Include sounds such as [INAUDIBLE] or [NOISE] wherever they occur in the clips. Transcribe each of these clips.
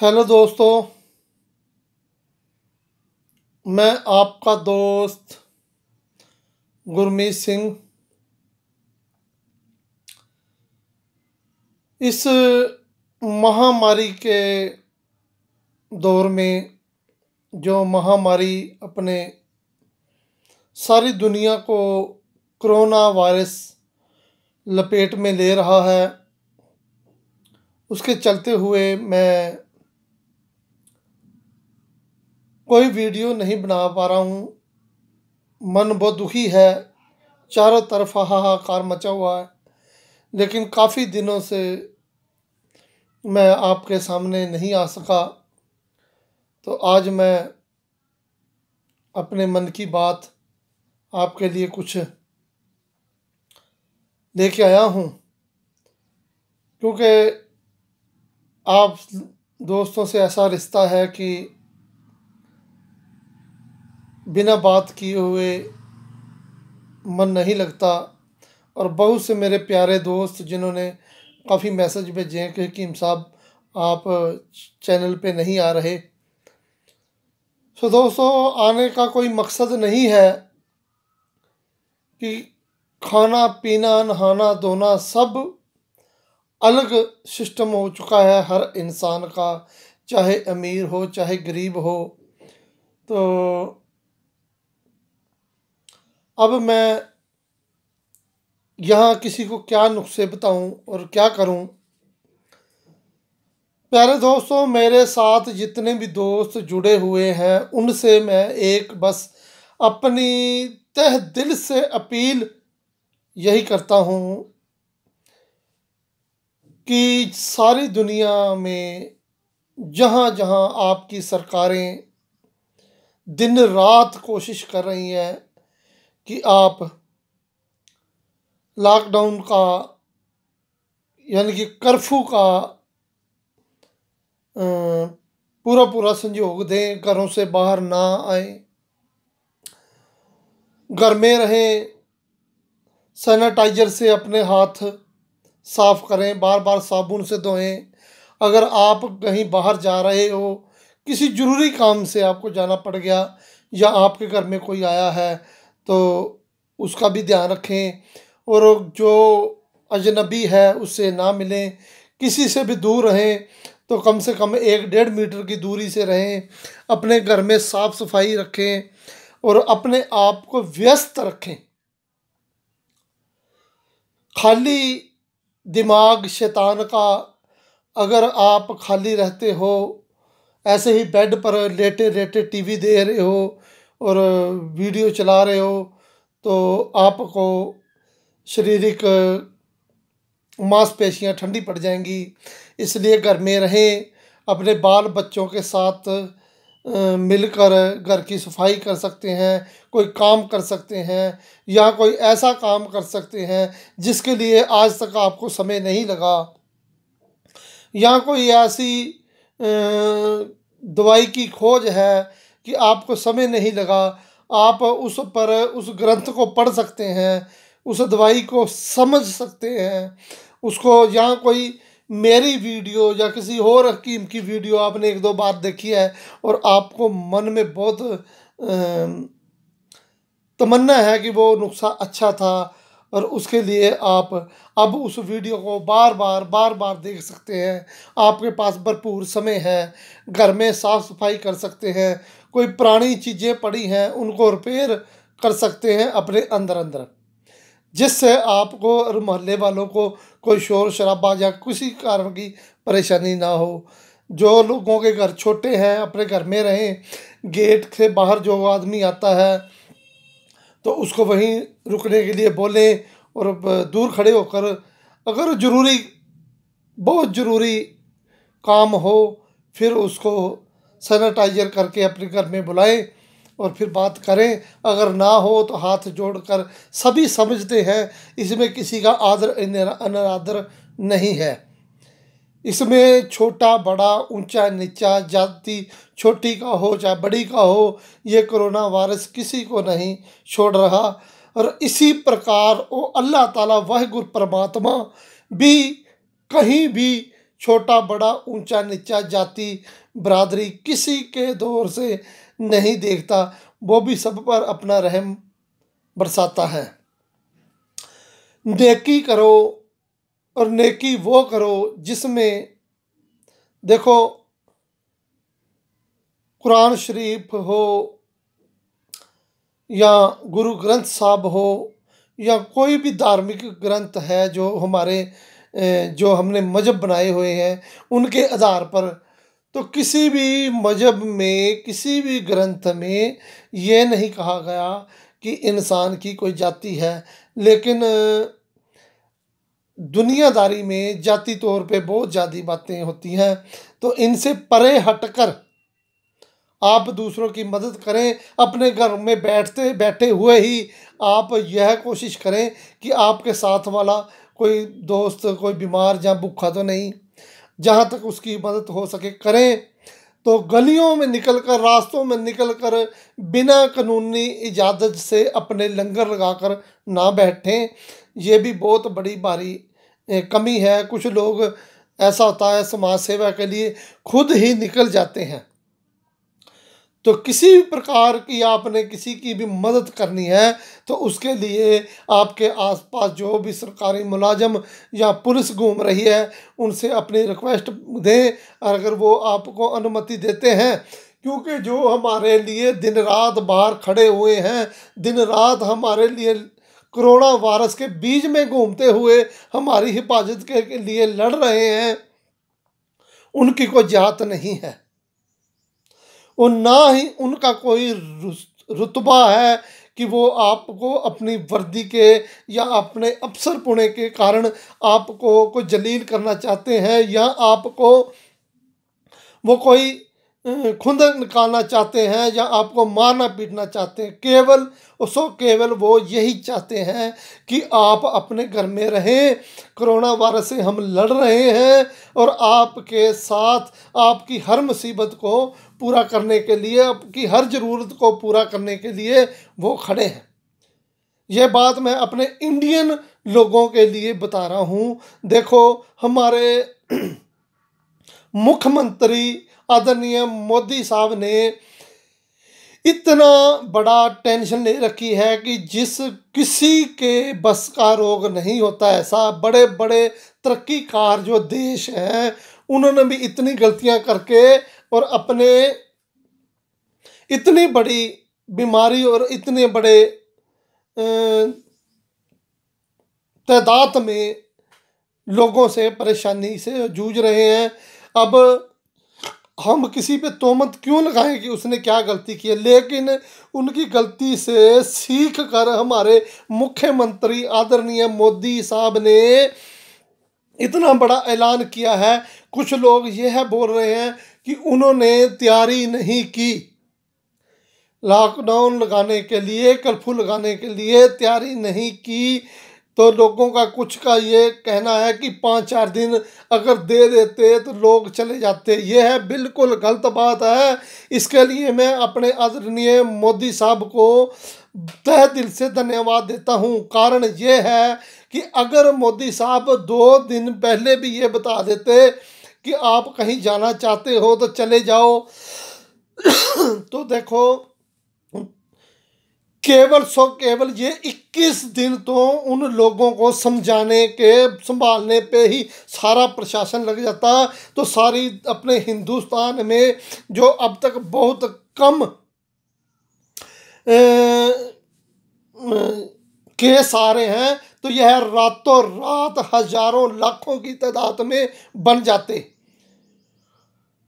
Hello दोस्तों, मैं आपका दोस्त गुरमीत सिंह। इस महामारी के दौर में जो महामारी अपने सारी दुनिया को कोरोना वायरस लपेट में ले रहा है, उसके चलते हुए मैं कोई वीडियो नहीं बना पा रहा हूँ। मन बहुत दुखी है। चारों तरफ़ हाहाकार मचा हुआ है। लेकिन काफ़ी दिनों से मैं आपके सामने नहीं आ सका। तो आज मैं अपने मन की बात आपके लिए कुछ लेके आया हूँ। क्योंकि आप दोस्तों से ऐसा रिश्ता है कि बिना बात किए हुए मन नहीं लगता और बहुत से मेरे प्यारे दोस्त जिन्होंने काफ़ी मैसेज भेजे हैं कि हकीम साहब, आप चैनल पे नहीं आ रहे। सो दोस्तों, आने का कोई मकसद नहीं है कि खाना, पीना, नहाना, धोना सब अलग सिस्टम हो चुका है हर इंसान का, चाहे अमीर हो, चाहे गरीब हो। तो अब मैं यहाँ किसी को क्या नुस्खे बताऊँ और क्या करूँ? प्यारे दोस्तों, मेरे साथ जितने भी दोस्त जुड़े हुए हैं, उनसे मैं एक बस अपनी तह दिल से अपील यही करता हूँ कि सारी दुनिया में जहाँ जहाँ आपकी सरकारें दिन रात कोशिश कर रही हैं कि आप लॉकडाउन का, यानी कि कर्फ्यू का पूरा पूरा संयोग दें, घरों से बाहर ना आए, घर में रहें सैनिटाइजर से अपने हाथ साफ़ करें बार बार साबुन से धोएँ। अगर आप कहीं बाहर जा रहे हो, किसी ज़रूरी काम से आपको जाना पड़ गया, या आपके घर में कोई आया है तो उसका भी ध्यान रखें और जो अजनबी है, उससे ना मिलें। किसी से भी दूर रहें तो कम से कम एक डेढ़ मीटर की दूरी से रहें। अपने घर में साफ़ सफ़ाई रखें और अपने आप को व्यस्त रखें। खाली दिमाग शैतान का, अगर आप खाली रहते हो, ऐसे ही बेड पर लेटे लेटे टीवी दे रहे हो और वीडियो चला रहे हो तो आपको शारीरिक मांसपेशियाँ ठंडी पड़ जाएँगी। इसलिए घर में रहें, अपने बाल बच्चों के साथ मिलकर घर की सफ़ाई कर सकते हैं, कोई काम कर सकते हैं, या कोई ऐसा काम कर सकते हैं, जिसके लिए आज तक आपको समय नहीं लगा। या कोई ऐसी दवाई की खोज है कि आपको समय नहीं लगा, आप उस पर, उस ग्रंथ को पढ़ सकते हैं, उस दवाई को समझ सकते हैं, उसको यहाँ कोई मेरी वीडियो या किसी और हकीम की वीडियो आपने एक दो बार देखी है और आपको मन में बहुत तमन्ना है कि वो नुस्खा अच्छा था और उसके लिए आप अब उस वीडियो को बार बार बार बार देख सकते हैं। आपके पास भरपूर समय है, घर में साफ़ सफ़ाई कर सकते हैं कोई पुरानी चीज़ें पड़ी हैं, उनको रिपेयर कर सकते हैं अपने अंदर अंदर। जिससे आपको और मोहल्ले वालों को कोई शोर शराबा या किसी कारण की परेशानी ना हो। जो लोगों के घर छोटे हैं, अपने घर में रहें, गेट से बाहर जो आदमी आता है तो उसको वहीं रुकने के लिए बोलें और दूर खड़े होकर अगर ज़रूरी, बहुत ज़रूरी काम हो, फिर उसको सैनिटाइजर करके अपने घर में बुलाएँ और फिर बात करें। अगर ना हो तो हाथ जोड़कर सभी समझते हैं, इसमें किसी का आदर अनादर नहीं है। इसमें छोटा, बड़ा, ऊँचा, नीचा, जाति, छोटी का हो चाहे बड़ी का हो, ये कोरोना वायरस किसी को नहीं छोड़ रहा। और इसी प्रकार वो अल्लाह ताला वह गुरु परमात्मा भी कहीं भी छोटा, बड़ा, ऊँचा, नीचा जाति, बरादरी किसी के दौर से नहीं देखता, वो भी सब पर अपना रहम बरसाता है। नेकी करो और नेकी वो करो जिसमें, देखो, कुरान शरीफ हो या गुरु ग्रंथ साहब हो या कोई भी धार्मिक ग्रंथ है जो हमारे जो हमने मज़हब बनाए हुए हैं, उनके आधार पर। तो किसी भी मज़हब में, किसी भी ग्रंथ में ये नहीं कहा गया कि इंसान की कोई जाति है, लेकिन दुनियादारी में जाति तौर पे बहुत ज़्यादा बातें होती हैं। तो इनसे परे हटकर आप दूसरों की मदद करें, अपने घर में बैठते, बैठे हुए ही आप यह कोशिश करें कि आपके साथ वाला कोई दोस्त, कोई बीमार या भूखा तो नहीं, जहाँ तक उसकी मदद हो सके करें। तो गलियों में निकलकर, रास्तों में निकलकर, बिना कानूनी इजाज़त से अपने लंगर लगाकर ना बैठें, ये भी बहुत बड़ी भारी कमी है। कुछ लोग ऐसा होता है समाज सेवा के लिए खुद ही निकल जाते हैं। तो किसी भी प्रकार की आपने किसी की भी मदद करनी है तो उसके लिए आपके आसपास जो भी सरकारी मुलाजम या पुलिस घूम रही है, उनसे अपनी रिक्वेस्ट दें और अगर वो आपको अनुमति देते हैं। क्योंकि जो हमारे लिए दिन रात बाहर खड़े हुए हैं, दिन रात हमारे लिए कोरोना वायरस के बीच में घूमते हुए हमारी हिफाजत के लिए लड़ रहे हैं, उनकी कोई जात नहीं है। और ना ही उनका कोई रुतबा है कि वो आपको अपनी वर्दी के या अपने अफसर पुणे के कारण आपको कोई जलील करना चाहते हैं या आपको वो कोई खुद निकालना चाहते हैं या आपको मारना पीटना चाहते हैं, केवल उसो, केवल वो यही चाहते हैं कि आप अपने घर में रहें। कोरोना वायरस से हम लड़ रहे हैं और आपके साथ आपकी हर मुसीबत को पूरा करने के लिए, आपकी हर ज़रूरत को पूरा करने के लिए वो खड़े हैं। यह बात मैं अपने इंडियन लोगों के लिए बता रहा हूँ। देखो, हमारे [CLEARS THROAT] मुख्यमंत्री आदरणीय मोदी साहब ने इतना बड़ा टेंशन ले रखी है कि जिस किसी के बस का रोग नहीं होता, ऐसा बड़े बड़े तरक्की कार जो देश हैं, उन्होंने भी इतनी गलतियाँ करके और अपने इतनी बड़ी बीमारी और इतने बड़े तादाद में लोगों से परेशानी से जूझ रहे हैं। अब हम किसी पे तोमत क्यों लगाएँ कि उसने क्या गलती की है? लेकिन उनकी गलती से सीख कर हमारे मुख्यमंत्री आदरणीय मोदी साहब ने इतना बड़ा ऐलान किया है। कुछ लोग यह बोल रहे हैं कि उन्होंने तैयारी नहीं की। लॉकडाउन लगाने के लिए, कर्फ्यू लगाने के लिए तैयारी नहीं की। तो लोगों का कुछ का ये कहना है कि पाँच चार दिन अगर दे देते तो लोग चले जाते। ये है बिल्कुल गलत बात है। इसके लिए मैं अपने आदरणीय मोदी साहब को तह दिल से धन्यवाद देता हूँ। कारण ये है कि अगर मोदी साहब दो दिन पहले भी ये बता देते कि आप कहीं जाना चाहते हो तो चले जाओ। [COUGHS] तो देखो केवल सो केवल ये 21 दिन तो उन लोगों को समझाने के, संभालने पे ही सारा प्रशासन लग जाता। तो सारी अपने हिंदुस्तान में जो अब तक बहुत कम केस आ रहे हैं तो यह रातों रात हज़ारों लाखों की तादाद में बन जाते।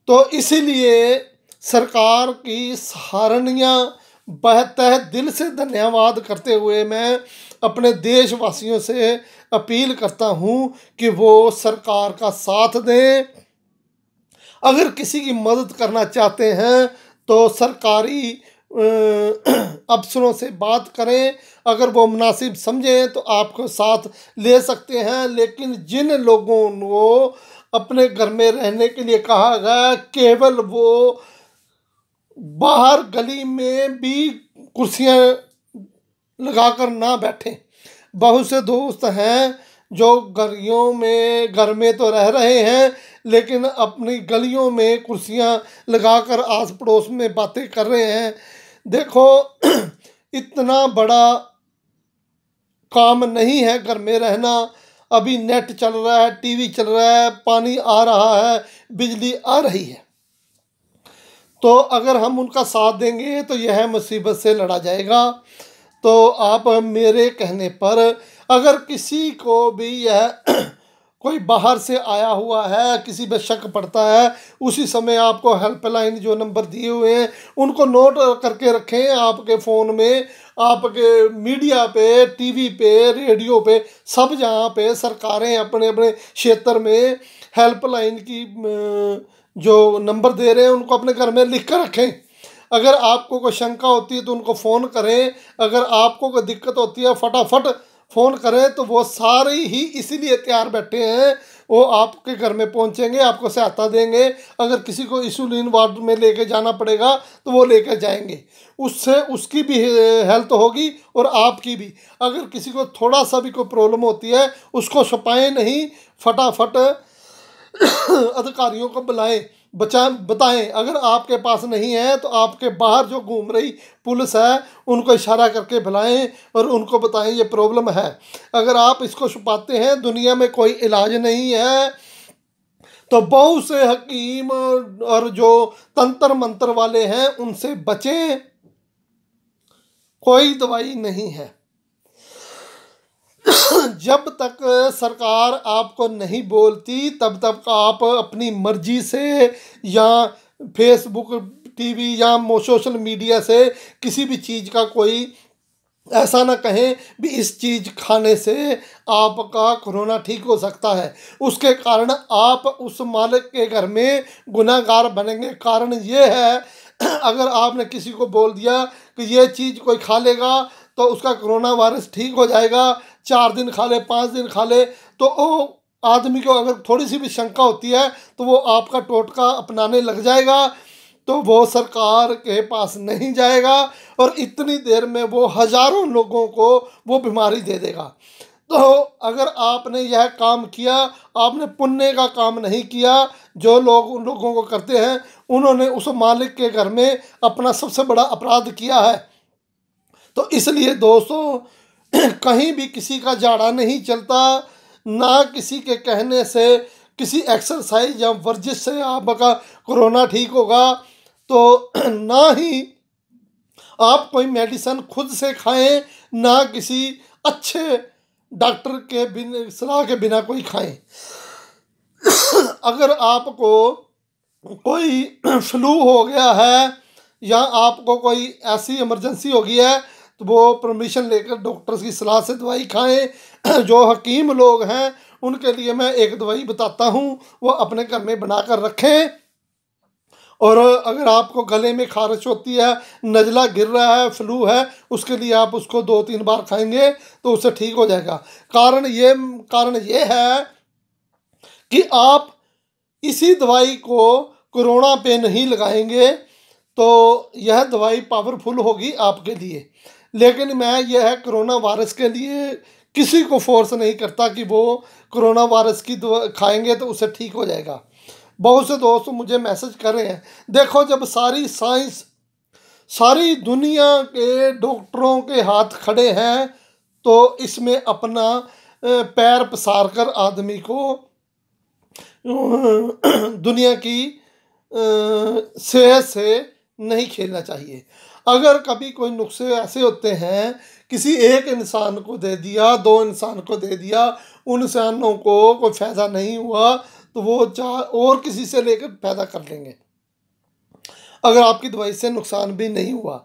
तो इसीलिए सरकार की सहारणियाँ बहतह दिल से धन्यवाद करते हुए मैं अपने देशवासियों से अपील करता हूँ कि वो सरकार का साथ दें। अगर किसी की मदद करना चाहते हैं तो सरकारी [CLEARS THROAT] अफसरों से बात करें। अगर वो मुनासिब समझें तो आपको साथ ले सकते हैं। लेकिन जिन लोगों को अपने घर में रहने के लिए कहा गया, केवल वो बाहर गली में भी कुर्सियाँ लगाकर ना बैठें। बहुत से दोस्त हैं जो गलियों में, घर में तो रह रहे हैं, लेकिन अपनी गलियों में कुर्सियाँ लगाकर आस पड़ोस में बातें कर रहे हैं। देखो, [CLEARS THROAT] इतना बड़ा काम नहीं है घर में रहना। अभी नेट चल रहा है, टीवी चल रहा है, पानी आ रहा है, बिजली आ रही है। तो अगर हम उनका साथ देंगे तो यह मुसीबत से लड़ा जाएगा। तो आप मेरे कहने पर, अगर किसी को भी यह [CLEARS THROAT] कोई बाहर से आया हुआ है, किसी पे शक पड़ता है, उसी समय आपको हेल्पलाइन जो नंबर दिए हुए हैं, उनको नोट करके रखें आपके फ़ोन में, आपके मीडिया पे, टीवी पे, रेडियो पे, सब जहाँ पे सरकारें अपने अपने क्षेत्र में हेल्पलाइन की जो नंबर दे रहे हैं, उनको अपने घर में लिख कर रखें। अगर आपको कोई शंका होती है तो उनको फ़ोन करें। अगर आपको कोई दिक्कत होती है, फटाफट फ़ोन करें तो वो सारे ही इसीलिए तैयार बैठे हैं। वो आपके घर में पहुँचेंगे, आपको सहायता देंगे। अगर किसी को इंसुलिन वार्ड में लेके जाना पड़ेगा तो वो लेकर जाएँगे। उससे उसकी भी हेल्थ होगी और आपकी भी। अगर किसी को थोड़ा सा भी कोई प्रॉब्लम होती है, उसको छुपाएँ नहीं। फटाफट [COUGHS] अधिकारियों को बुलाएँ, बचा, बताएँ, अगर आपके पास नहीं है तो आपके बाहर जो घूम रही पुलिस है, उनको इशारा करके बुलाएँ और उनको बताएँ ये प्रॉब्लम है। अगर आप इसको छुपाते हैं, दुनिया में कोई इलाज नहीं है तो बहुत से हकीम और जो तंत्र मंत्र वाले हैं, उनसे बचें। कोई दवाई नहीं है। जब तक सरकार आपको नहीं बोलती, तब तक आप अपनी मर्ज़ी से या फेसबुक टीवी या सोशल मीडिया से किसी भी चीज़ का कोई ऐसा ना कहें भी इस चीज़ खाने से आपका कोरोना ठीक हो सकता है। उसके कारण आप उस मालिक के घर में गुनाहगार बनेंगे। कारण ये है, अगर आपने किसी को बोल दिया कि ये चीज़ कोई खा लेगा तो उसका कोरोना वायरस ठीक हो जाएगा, चार दिन खा ले, पाँच दिन खा ले तो वो आदमी को अगर थोड़ी सी भी शंका होती है तो वो आपका टोटका अपनाने लग जाएगा तो वो सरकार के पास नहीं जाएगा और इतनी देर में वो हज़ारों लोगों को वो बीमारी दे देगा। तो अगर आपने यह काम किया, आपने पुण्य का काम नहीं किया, जो लोग उन लोगों को करते हैं, उन्होंने उस मालिक के घर में अपना सबसे बड़ा अपराध किया है। तो इसलिए दोस्तों, [CLEARS THROAT] कहीं भी किसी का जाड़ा नहीं चलता, ना किसी के कहने से, किसी एक्सरसाइज या वर्जिश से आपका कोरोना ठीक होगा तो [CLEARS THROAT] ना ही आप कोई मेडिसन खुद से खाएँ, ना किसी अच्छे डॉक्टर के बिन, सलाह के बिना कोई खाएँ। [CLEARS THROAT] अगर आपको कोई फ्लू हो गया है, या आपको कोई ऐसी इमरजेंसी हो गई है तो वो परमिशन लेकर डॉक्टर की सलाह से दवाई खाएँ। [CLEARS THROAT] जो हकीम लोग हैं, उनके लिए मैं एक दवाई बताता हूँ, वो अपने घर में बना कर रखें। और अगर आपको गले में खारिश होती है, नज़ला गिर रहा है, फ्लू है, उसके लिए आप उसको दो तीन बार खाएँगे तो उससे ठीक हो जाएगा। कारण ये कारण ये है कि आप इसी दवाई को कोरोना पे नहीं लगाएँगे तो यह दवाई पावरफुल होगी आपके लिए। लेकिन मैं यह कोरोना वायरस के लिए किसी को फोर्स नहीं करता कि वो कोरोना वायरस की खाएँगे तो उससे ठीक हो जाएगा। बहुत से दोस्त मुझे मैसेज कर रहे हैं, देखो जब सारी साइंस सारी दुनिया के डॉक्टरों के हाथ खड़े हैं तो इसमें अपना पैर पसार कर आदमी को, दुनिया की सेहत से नहीं खेलना चाहिए। अगर कभी कोई नुस्खे ऐसे होते हैं, किसी एक इंसान को दे दिया, दो इंसान को दे दिया, उन इंसानों को कोई फ़ायदा नहीं हुआ तो वो चाह और किसी से लेकर पैदा कर लेंगे। अगर आपकी दवाई से नुकसान भी नहीं हुआ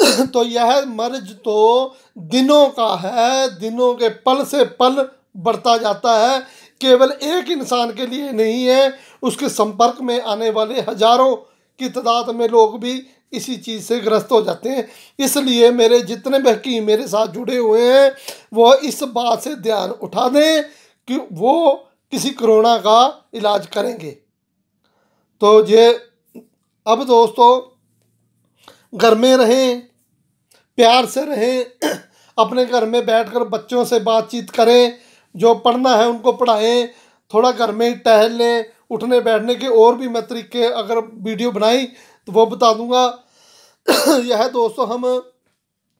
[CLEARS THROAT] तो यह मर्ज तो दिनों का है, दिनों के पल से पल बढ़ता जाता है। केवल एक इंसान के लिए नहीं है, उसके संपर्क में आने वाले हज़ारों की तादाद में लोग भी इसी चीज़ से ग्रस्त हो जाते हैं। इसलिए मेरे जितने भी हकीम मेरे साथ जुड़े हुए हैं, वो इस बात से ध्यान उठा दें कि वो किसी कोरोना का इलाज करेंगे। तो ये, अब दोस्तों, घर में रहें, प्यार से रहें, [CLEARS THROAT] अपने घर में बैठकर बच्चों से बातचीत करें, जो पढ़ना है उनको पढ़ाएँ, थोड़ा घर में टहल लें उठने बैठने के और भी मैं तरीके अगर वीडियो बनाई तो वो बता दूँगा। [COUGHS] यह दोस्तों, हम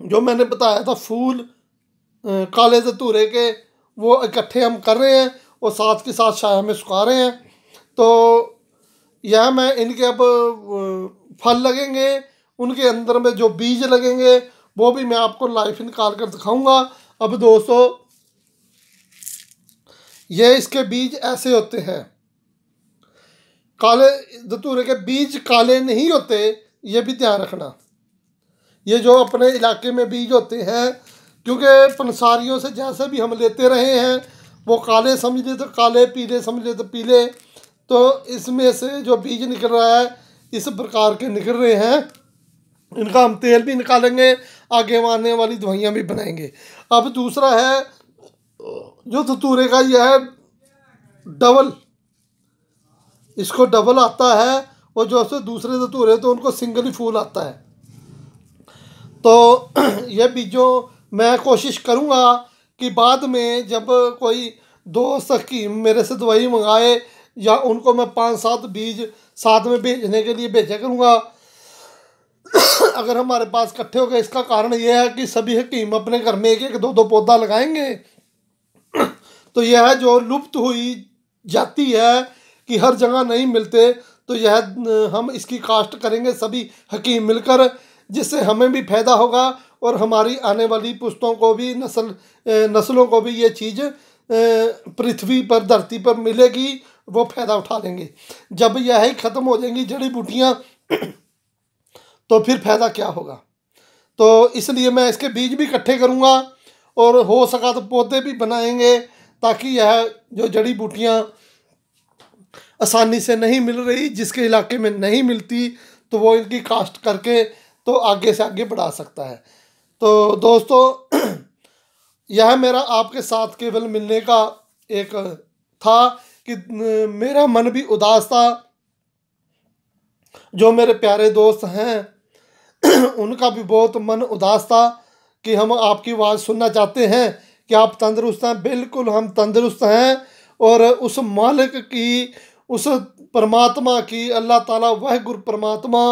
जो मैंने बताया था, फूल काले धतूरे के, वो इकट्ठे हम कर रहे हैं और साथ के साथ छाया में सुखा रहे हैं। तो यह मैं इनके अब फल लगेंगे, उनके अंदर में जो बीज लगेंगे, वो भी मैं आपको लाइफ निकाल कर दिखाऊँगा। अब दोस्तों, ये इसके बीज ऐसे होते हैं। काले धतूरे के बीज काले नहीं होते, ये भी ध्यान रखना। ये जो अपने इलाके में बीज होते हैं, क्योंकि पंसारियों से जैसे भी हम लेते रहे हैं, वो काले समझ ले तो काले, पीले समझ ले तो पीले तो इसमें से जो बीज निकल रहा है, इस प्रकार के निकल रहे हैं। इनका हम तेल भी निकालेंगे, आगे आने वाली दवाइयाँ भी बनाएँगे। अब दूसरा है, जो धतूरे का यह है, डबल। इसको डबल आता है और जो से दूसरे धतूरे तो उनको सिंगल ही फूल आता है। तो [CLEARS THROAT] यह बीजों मैं कोशिश करूँगा कि बाद में जब कोई दोस्त हकीम मेरे से दवाई मंगाए या उनको मैं पाँच सात बीज साथ में भेजने के लिए भेजा करूँगा। [CLEARS THROAT] अगर हमारे पास इकट्ठे हो गए, इसका कारण यह है कि सभी हकीम अपने घर में एक एक दो दो पौधा लगाएँगे। [CLEARS THROAT] तो यह जो लुप्त हुई जाती है कि हर जगह नहीं मिलते तो यह, हम इसकी कास्ट करेंगे सभी हकीम मिलकर, जिससे हमें भी फ़ायदा होगा और हमारी आने वाली पुस्तों को भी, नस्ल नस्लों को भी ये चीज़ पृथ्वी पर, धरती पर मिलेगी, वो फ़ायदा उठा लेंगे। जब यह ही ख़त्म हो जाएँगी जड़ी बूटियाँ [CLEARS THROAT] तो फिर फ़ायदा क्या होगा? तो इसलिए मैं इसके बीज भी इकट्ठे करूँगा और हो सका तो पौधे भी बनाएँगे, ताकि यह जो जड़ी बूटियाँ आसानी से नहीं मिल रही, जिसके इलाके में नहीं मिलती तो वो इनकी कास्ट करके तो आगे से आगे बढ़ा सकता है। तो दोस्तों, [CLEARS THROAT] यह मेरा आपके साथ केवल मिलने का एक था कि मेरा मन भी उदास था। जो मेरे प्यारे दोस्त हैं, [CLEARS THROAT] उनका भी बहुत मन उदास था कि हम आपकी आवाज़ सुनना चाहते हैं कि आप तंदुरुस्त हैं। बिल्कुल हम तंदुरुस्त हैं और उस मालिक की उस परमात्मा की, अल्लाह ताला वह गुरु परमात्मा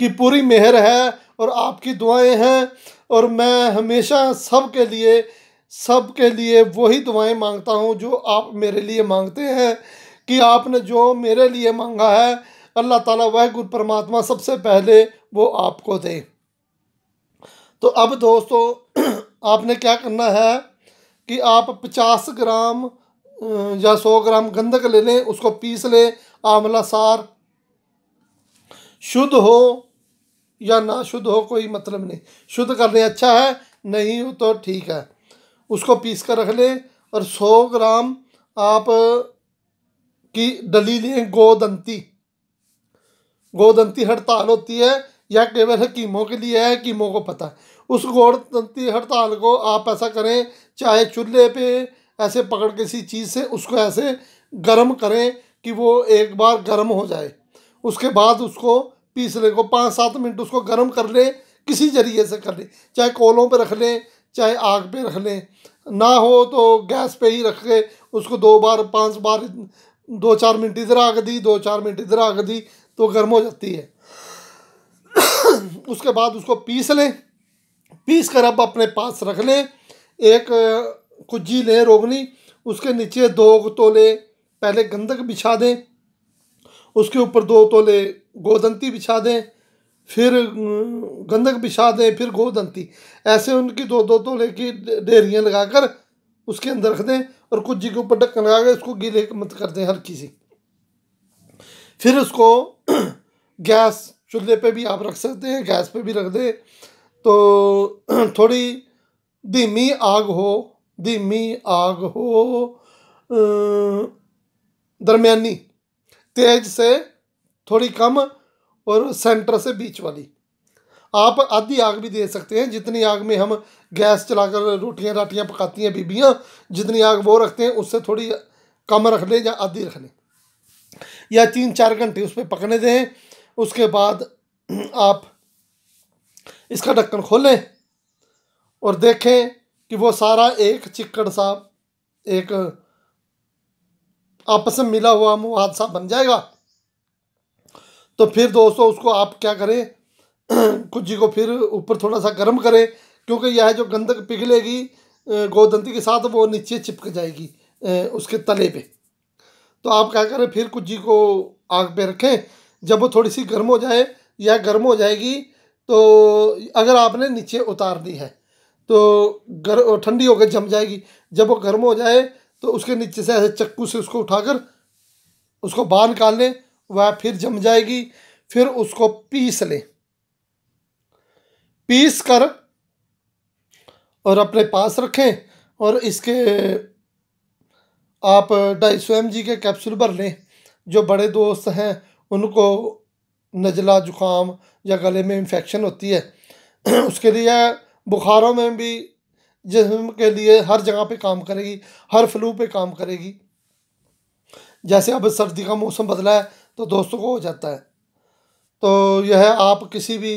की पूरी मेहर है और आपकी दुआएँ हैं। और मैं हमेशा सब के लिए सब के लिए वही दुआएँ माँगता हूँ जो आप मेरे लिए मांगते हैं कि आपने जो मेरे लिए मांगा है, अल्लाह ताला वह गुरु परमात्मा सबसे पहले वो आपको दे। तो अब दोस्तों, [CLEARS THROAT] आपने क्या करना है कि आप पचास ग्राम या सौ ग्राम गंधक ले लें, उसको पीस लें, आंवला सार। शुद्ध हो या ना शुद्ध हो, कोई मतलब नहीं। शुद्ध करने अच्छा है, नहीं हो तो ठीक है। उसको पीस कर रख लें और सौ ग्राम आप की डली लें, गोदंती। गोदंती हड़ताल होती है, या केवल हकीमों के लिए है हकीमों को पता है। उस गोदंती हड़ताल को आप ऐसा करें, चाहे चूल्हे पे ऐसे पकड़ किसी चीज़ से उसको ऐसे गर्म करें कि वो एक बार गर्म हो जाए। उसके बाद उसको पीस लें को पाँच सात मिनट उसको गर्म कर लें, किसी ज़रिए से कर लें। चाहे कोलों पे रख लें, चाहे आग पे रख लें। ना हो तो गैस पे ही रख के उसको दो बार, पाँच बार, दो चार मिनट इधर आग दी, दो चार मिनट इधर आग दी तो गर्म हो जाती है। उसके बाद उसको पीस लें। पीस कर अब अपने पास रख लें। एक कुज्जी लें, रोगनी। उसके नीचे दो तोले पहले गंधक बिछा दें। उसके ऊपर दो तोले गोदंती बिछा दें। फिर गंधक बिछा दें, फिर गोदंती। ऐसे उनकी दो दो तोले की डेरियाँ लगाकर उसके अंदर रख दें और कुछ के ऊपर ढक्कन लगा के उसको गीले मत कर दें हल्की सी। फिर उसको [CLEARS THROAT] गैस चूल्हे पे भी आप रख सकते हैं, गैस पे भी रख दें। तो [CLEARS THROAT] थोड़ी धीमी आग हो धीमी आग हो। दरमियानी, तेज से थोड़ी कम और सेंटर से बीच वाली। आप आधी आग भी दे सकते हैं, जितनी आग में हम गैस चलाकर रोटियाँ, राटियाँ पकाती हैं, बीबियाँ, जितनी आग वो रखते हैं, उससे थोड़ी कम रख लें या आधी रख लें। या तीन चार घंटे उस पर पकने दें, उसके बाद आप इसका ढक्कन खोलें और देखें कि वो सारा एक चिक्कड़ सा, एक आपस में मिला हुआ मुहाद सा बन जाएगा। तो फिर दोस्तों उसको आप क्या करें [CLEARS THROAT] कुजी को फिर ऊपर थोड़ा सा गर्म करें, क्योंकि यह जो गंदक पिघलेगी गोदंती के साथ वो नीचे चिपक जाएगी उसके तले पे। तो आप क्या करें, फिर कुजी को आग पे रखें। जब वो थोड़ी सी गर्म हो जाए या गर्म हो जाएगी तो अगर आपने नीचे उतार दी है तो गर ठंडी होकर जम जाएगी। जब वो गर्म हो जाए तो उसके नीचे से ऐसे चक्कू से उसको उठाकर उसको बाहर निकाल लें वह फिर जम जाएगी। फिर उसको पीस लें। पीस कर और अपने पास रखें और इसके आप ढाई सौ जी के कैप्सूल भर लें। जो बड़े दोस्त हैं, उनको नज़ला जुकाम या गले में इन्फेक्शन होती है, [CLEARS THROAT] उसके लिए बुखारों में भी जिसम के लिए हर जगह पे काम करेगी, हर फ्लू पे काम करेगी। जैसे अब सर्दी का मौसम बदला है तो दोस्तों को हो जाता है। तो यह आप किसी भी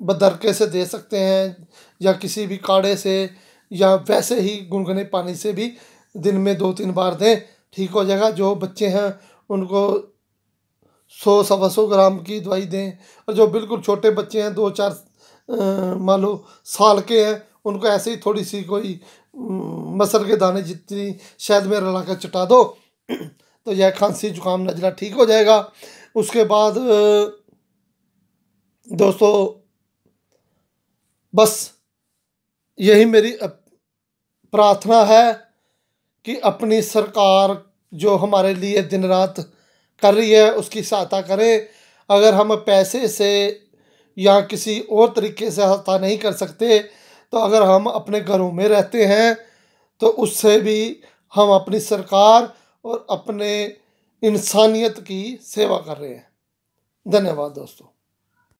बदरके से दे सकते हैं या किसी भी काढ़े से या वैसे ही गुनगुने पानी से भी दिन में दो तीन बार दें, ठीक हो जाएगा। जो बच्चे हैं, उनको सौ सवा सौ ग्राम की दवाई दें। और जो बिल्कुल छोटे बच्चे हैं, दो चार मान लो साल के हैं, उनको ऐसे ही थोड़ी सी कोई मसर के दाने जितनी शहद में रला कर चटा दो तो यह खांसी जुकाम नजला ठीक हो जाएगा। उसके बाद दोस्तों, बस यही मेरी प्रार्थना है कि अपनी सरकार जो हमारे लिए दिन रात कर रही है, उसकी सहायता करें। अगर हम पैसे से या किसी और तरीके से हस्ता नहीं कर सकते तो अगर हम अपने घरों में रहते हैं तो उससे भी हम अपनी सरकार और अपने इंसानियत की सेवा कर रहे हैं। धन्यवाद दोस्तों।